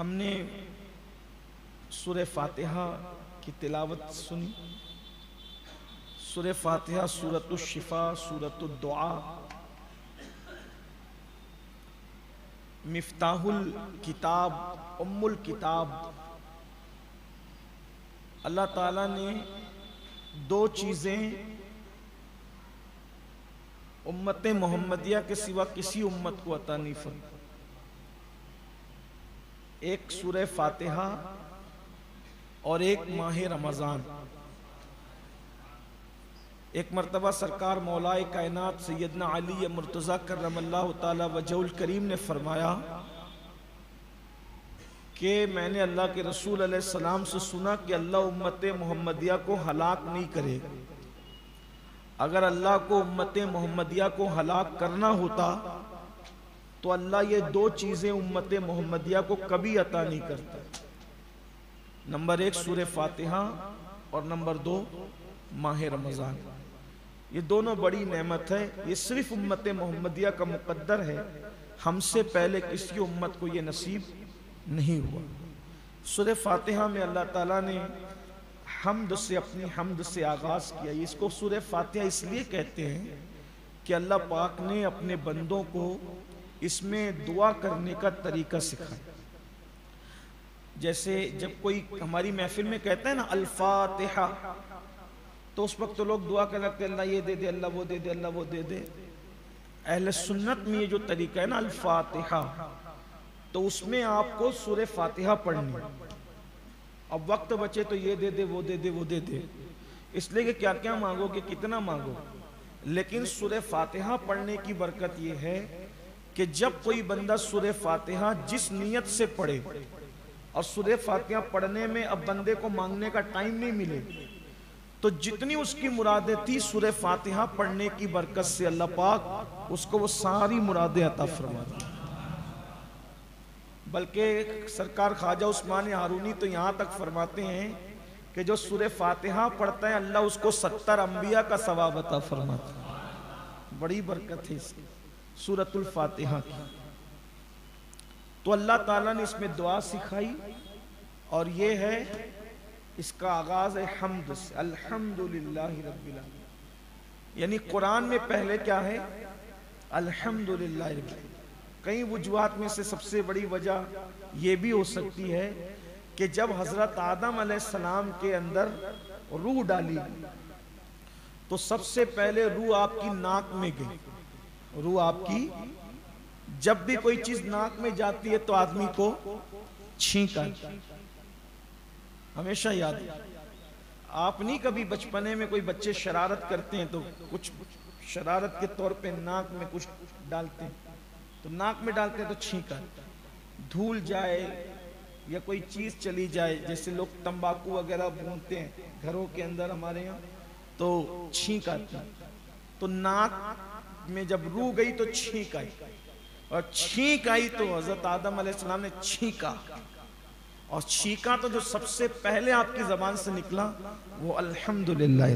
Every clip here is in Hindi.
हमने सुर फातिहा की तिलावत सुनी। सुर फातिहा, सूरत शिफा, सूरत दुआ। मिफ्ताहुल किताब, उम्मुल किताब। अल्लाह ताला ने दो चीज़ें उम्मत मोहम्मदिया के सिवा किसी उम्मत को अता नहीं फरमा एक सूर फातिहा और एक माह रमज़ान। एक मरतबा सरकार मौलाए कायनात सैदना अली मुर्तज़ा करम वजहुल करीम ने फरमाया कि मैंने अल्लाह के रसूल सलाम से सुना कि अल्लाह उम्मत मोहम्मदिया को हलाक नहीं करेगा अगर अल्लाह को उम्मत मोहम्मदिया को हलाक करना होता तो अल्लाह ये दो चीज़ें उम्मत मोहम्मदिया को कभी अता नहीं करता। नंबर एक सूर फातिहा और नंबर दो माह रमज़ान। ये दोनों बड़ी नेमत है। ये सिर्फ़ उम्मत मोहम्मदिया का मुकद्दर है। हमसे पहले किसी उम्मत को ये नसीब नहीं हुआ। सुर फातिहा में अल्लाह ताला ने हमद से अपनी हमद से आगाज़ किया। इसको सुर फातिहा इसलिए कहते हैं कि अल्लाह पाक ने अपने बंदों को इसमें दुआ करने का तरीका सिखाया जैसे जब कोई हमारी महफिल में कहता है ना, अल्फातिहा तो उस वक्त तो लोग दुआ कर लगते अल्लाह ये दे दे, अल्लाह वो दे दे, अल्लाह वो दे दे। अहल सुन्नत में ये जो तरीका है ना, अल्फातिहा तो उसमें आपको सुर फातिहा पढ़नी अब वक्त बचे तो ये दे दे, वो दे दे, वो दे दे। इसलिए कि क्या क्या मांगोगे, कितना मांगो लेकिन सुर फातिहा पढ़ने की बरकत ये है कि जब कोई बंदा सुर फातिहा जिस नीयत से पढ़े, और सुर फातिहा पढ़ने में अब बंदे को मांगने का टाइम नहीं मिले तो जितनी उसकी मुरादें थी सुर फातिहा पढ़ने की बरकत से अल्लाह पाक उसको वो सारी मुरादें अता फरमा दी। बल्कि सरकार ख्वाजा उस्मान हारूनी तो यहाँ तक फरमाते हैं कि जो सुर फातिहा पढ़ता है, अल्लाह उसको सत्तर अंबिया का सवाब अता फरमाता बड़ी बरकत है इसकी। सूरतुल फातिहा की। तो अल्लाह ताला ने इसमें दुआ सिखाई और ये है इसका आगाज़ है हमद से, अल्हम्दुलिल्लाह रब्बिल यानी कुरान में पहले क्या है? अल्हम्दुलिल्लाह कई वजूहत में से सबसे बड़ी वजह यह भी हो सकती है कि जब हज़रत आदम सलाम के अंदर रूह डाली तो सबसे पहले रूह आपकी नाक में गई। रूह आपकी, जब भी कोई चीज़ नाक में जाती है तो आदमी को छींक। आती हमेशा याद आप नहीं कभी बचपने में कोई बच्चे शरारत करते हैं तो कुछ शरारत के तौर पे नाक में कुछ डालते हैं। तो नाक में डालते हैं तो छींक। आती धूल जाए या कोई चीज़ चली जाए, जैसे लोग तंबाकू वगैरह भूनते हैं, घरों के अंदर हमारे यहाँ तो छींक। आती तो नाक में जब रू गई तो छींक आई। और छींक आई तो हज़रत आदम सलाम ने छींका। और छींका तो जो सबसे पहले आपकी जबान से निकला, वो अल्हम्दुलिल्लाह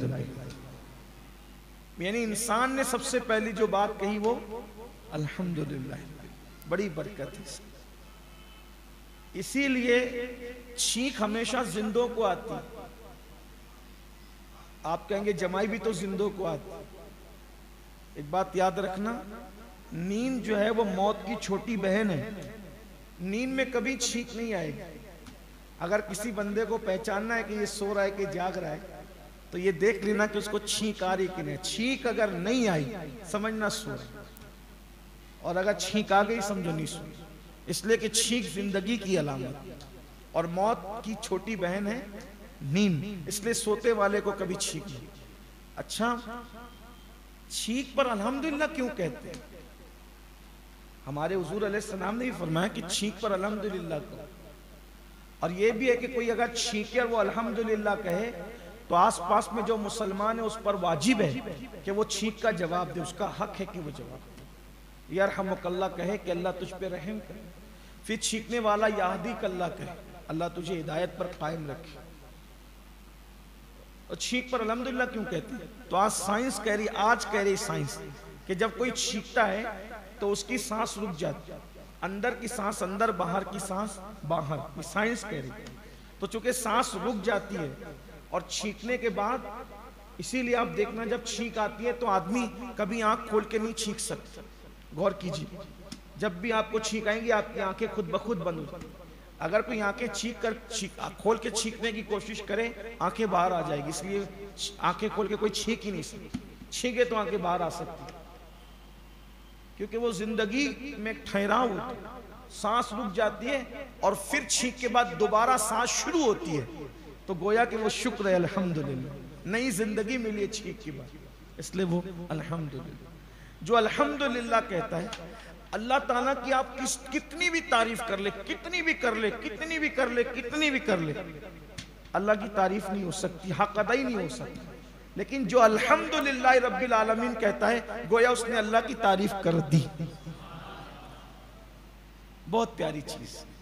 यानी इंसान ने सबसे पहली जो बात कही वो अल्हम्दुलिल्लाह बड़ी बरकत है इसीलिए छींक हमेशा जिंदों को आती। आप कहेंगे जमाई भी तो जिंदों को आती। एक बात याद रखना, नींद जो है वो मौत की छोटी बहन है। नींद में कभी छींक नहीं आएगी। अगर किसी बंदे को पहचानना है कि ये सो रहा है कि जाग रहा है तो ये देख लेना कि उसको छींक आ रही कि नहीं। छींक अगर नहीं आई समझना सो। और अगर छींक आ गई, समझो नहीं सो। इसलिए कि छींक ज़िंदगी की अलामत। और मौत की छोटी बहन है, नींद। इसलिए सोते वाले को कभी छींक अच्छा छींक पर अल्हम्दुलिल्लाह क्यों कहते हैं? हमारे हजूर सलाम ने भी फरमाया कि छींक पर अल्हम्दुलिल्लाह कहो और ये भी है कि कोई अगर छींके और वो अल्हम्दुलिल्लाह कहे तो आसपास में जो मुसलमान है उस पर वाजिब है कि वो छींक का जवाब दे। उसका हक है कि वो जवाब दे। यार हम कहे कि अल्लाह तुझ पे रहम करे। फिर छींकने वाला यादी कल्ला कहे, अल्लाह तुझे हिदायत पर कायम रखे। और छींक पर अलहमदुल्ला क्यों कहती है? तो आज साइंस कह रही, आज कह रही साइंस कि जब कोई छींकता है तो उसकी सांस रुक जाती अंदर की सांस अंदर, बाहर की सांस बाहर साइंस कह रही है। तो चूँकि सांस रुक जाती है और छींकने के बाद, इसीलिए आप देखना जब छींक आती है तो आदमी कभी आँख खोल के नहीं छींक सकता। गौर कीजिए, जब भी आपको छींक आएँगी, आपकी आँखें खुद ब खुद बंद हो। अगर कोई आँखें छीक कर खोल के छीकने की कोशिश करे, आँखें बाहर आ जाएगी। इसलिए आँखें खोल के कोई छींक ही नहीं सकती। छीके तो आँखें बाहर आ सकती। क्योंकि वो ज़िंदगी में ठहराव होती है। सांस रुक जाती है और फिर छींक के बाद दोबारा सांस शुरू होती है। तो गोया कि वो शुक्र है, अल्हम्दुलिल्लाह। नई ज़िंदगी मिली छींक के बाद। इसलिए वो अल्हम्दुलिल्लाह। जो अल्हम्दुलिल्लाह कहता है, अल्लाह ताला की आप किस, कितनी भी तारीफ़ कर ले, कितनी भी कर ले, कितनी भी कर ले, कितनी भी कर ले, अल्लाह की तारीफ़ नहीं हो सकती, हक अदाई नहीं हो सकती। लेकिन जो अल्हम्दुलिल्लाह रब्बिल आलमीन कहता है, गोया उसने अल्लाह की तारीफ़ कर दी। बहुत प्यारी चीज़।